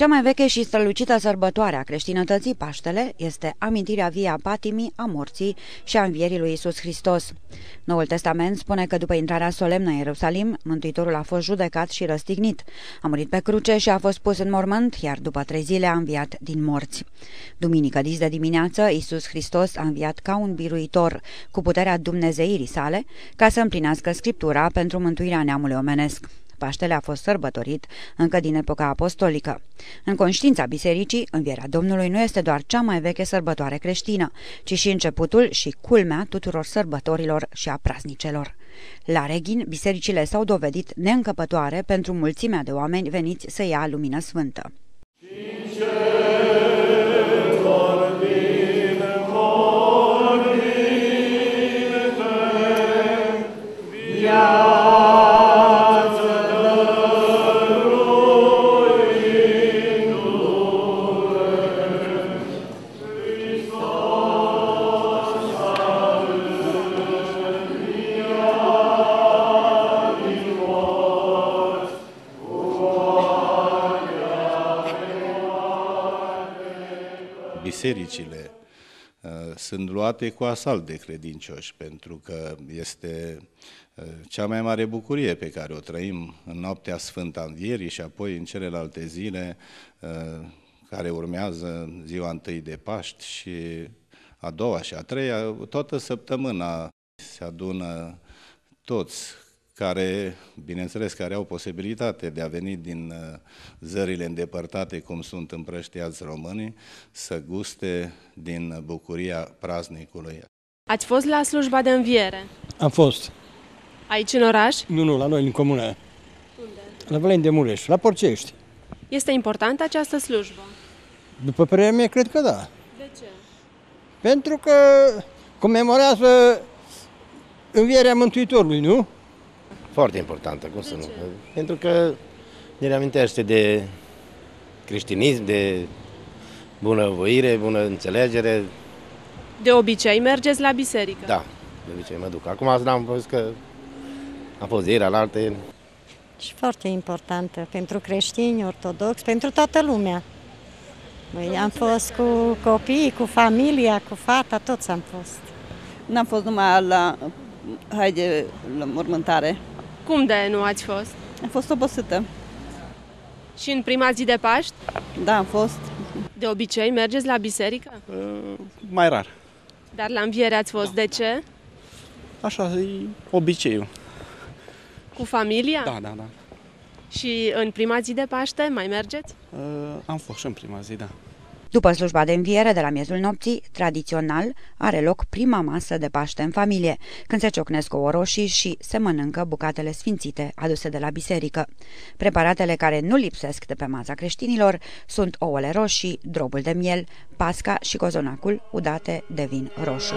Cea mai veche și strălucită sărbătoare a creștinătății Paștele este amintirea via patimii, a morții și a învierii lui Isus Hristos. Noul Testament spune că după intrarea solemnă în Ierusalim, Mântuitorul a fost judecat și răstignit. A murit pe cruce și a fost pus în mormânt, iar după trei zile a înviat din morți. Duminică dis de dimineață, Isus Hristos a înviat ca un biruitor, cu puterea dumnezeirii sale, ca să împlinească Scriptura pentru mântuirea neamului omenesc. Paștele a fost sărbătorit încă din epoca apostolică. În conștiința bisericii, învierea Domnului nu este doar cea mai veche sărbătoare creștină, ci și începutul și culmea tuturor sărbătorilor și a praznicelor. La Reghin, bisericile s-au dovedit neîncăpătoare pentru mulțimea de oameni veniți să ia lumină sfântă. Bisericile uh, sunt luate cu asalt de credincioși, pentru că este uh, cea mai mare bucurie pe care o trăim în noaptea Sfântă Învierii și apoi în celelalte zile uh, care urmează ziua întâi de Paști și a doua și a treia, toată săptămâna se adună toți care, bineînțeles, care au posibilitate de a veni din uh, zările îndepărtate, cum sunt împrăștiați românii, să guste din bucuria praznicului. Ați fost la slujba de înviere? Am fost. Aici în oraș? Nu, nu, la noi în comună. Unde? La Văleni de Mureș, la Porcești. Este importantă această slujbă? După părerea mea, cred că da. De ce? Pentru că comemorează învierea Mântuitorului, nu? Foarte importantă, cum să nu? Pentru că ne reamintește de creștinism, de bunăvoire, bună înțelegere. De obicei mergeți la biserică? Da, de obicei mă duc. Acum am fost că am fost ieri la alte. Și foarte importantă pentru creștini, ortodoxi, pentru toată lumea. Noi am fost cu copiii, cu familia, cu fata, toți am fost. N-am fost numai la haide la mormântare. Cum de nu ați fost? Am fost obosită. Și în prima zi de Paști? Da, am fost. De obicei mergeți la biserică? Uh, mai rar. Dar la înviere ați fost. De ce? Așa e obiceiul. Cu familia? Da, da, da. Și în prima zi de Paște mai mergeți? Uh, am fost și în prima zi, da. După slujba de înviere de la miezul nopții, tradițional, are loc prima masă de Paște în familie, când se ciocnesc ouă roșii și se mănâncă bucatele sfințite aduse de la biserică. Preparatele care nu lipsesc de pe masa creștinilor sunt ouăle roșii, drobul de miel, pasca și cozonacul udate de vin roșu.